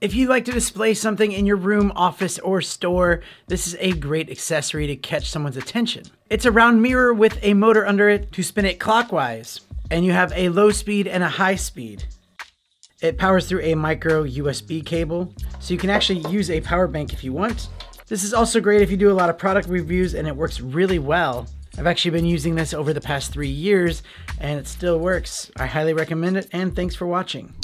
If you'd like to display something in your room, office, or store, this is a great accessory to catch someone's attention. It's a round mirror with a motor under it to spin it clockwise, and you have a low speed and a high speed. It powers through a micro USB cable, so you can actually use a power bank if you want. This is also great if you do a lot of product reviews and it works really well. I've actually been using this over the past three years and it still works. I highly recommend it and thanks for watching.